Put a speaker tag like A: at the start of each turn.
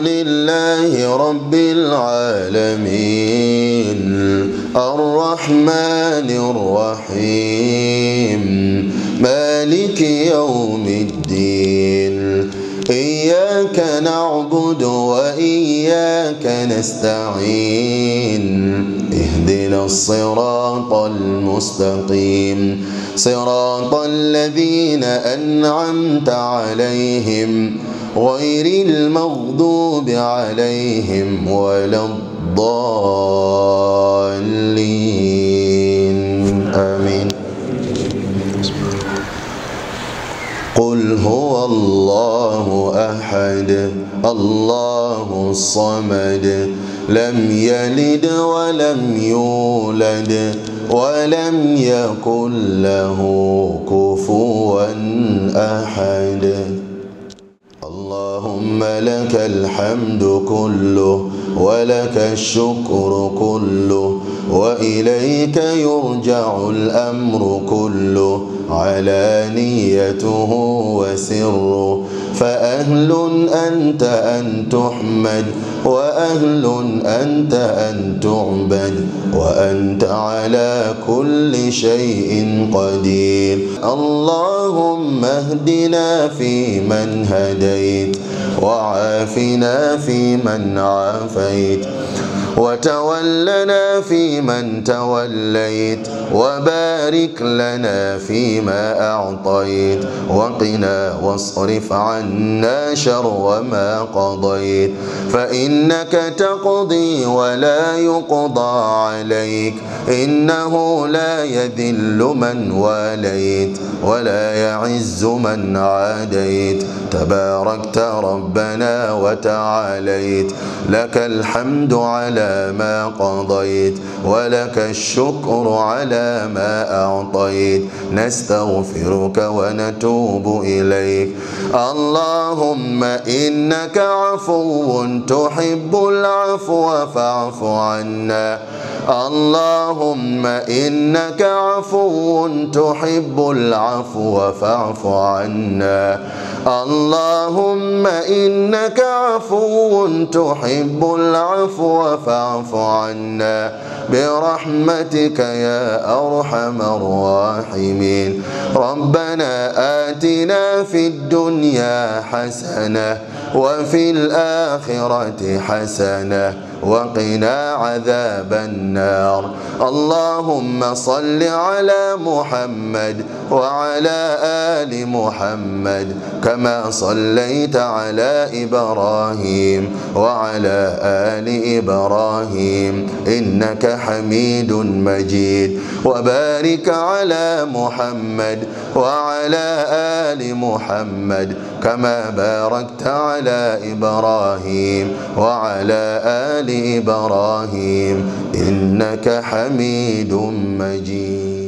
A: لله رب العالمين. الرحمن الرحيم. مالك يوم الدين. إياك نعبد و وإياك نستعين. اهدنا الصراط المستقيم. صراط الذين أنعمت عليهم غير المغضوب عليهم ولا الضالين. آمين. قل هو الله أحد. الله الصمد لم يلد ولم يولد ولم يكن له كفوا أحد. اللهم لك الحمد كله ولك الشكر كله وإليك يرجع الأمر كله علانيته وسره. فأهل أنت أن تحمد وأهل أنت أن تعبد وأنت على كل شيء قدير. اللهم اهدنا فيمن هديت وعافنا فيمن عافيت. وتولنا فيمن توليت وبارك لنا فيما أعطيت وقنا واصرف عنا شر ما قضيت فإنك تقضي ولا يقضى عليك إنه لا يذل من واليت ولا يعز من عاديت تباركت ربنا وتعاليت لك الحمد على ما قضيت ولك الشكر على ما أعطيت. نستغفرك ونتوب إليك. اللهم إنك عفو تحب العفو فاعف عنا. اللهم إنك عفو تحب العفو فاعف عنا. اللهم إنك عفو تحب العفو فاعف عنا برحمتك يا أرحم الراحمين. ربنا آتنا في الدنيا حسنة وفي الآخرة حسنة وقنا عذاب النار. اللهم صل على محمد وعلى آل محمد كما صليت على إبراهيم وعلى آل إبراهيم إنك حميد مجيد. وبارك على محمد وعلى آل محمد كما باركت على إبراهيم وعلى آل إبراهيم إنك حميد مجيد.